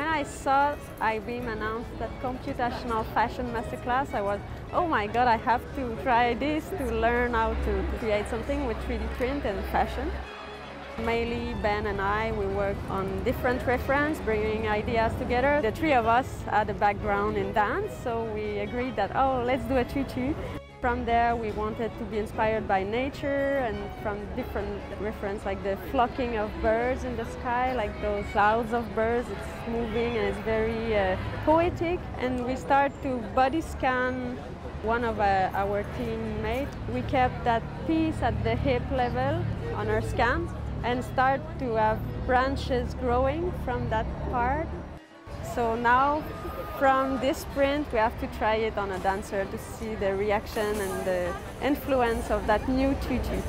I saw Eyebeam announce that computational fashion masterclass, I was, oh my god, I have to try this to learn how to create something with 3D print and fashion. May-Li, Ben and I, we work on different reference, bringing ideas together. The three of us had a background in dance, so we agreed that, oh, let's do a tutu. From there, we wanted to be inspired by nature and from different reference, like the flocking of birds in the sky, like those clouds of birds. It's moving and it's very uh, poetic. And we start to body scan one of uh, our teammates. We kept that piece at the hip level on our scan and start to have branches growing from that part. So now from this print we have to try it on a dancer to see the reaction and the influence of that new tutu.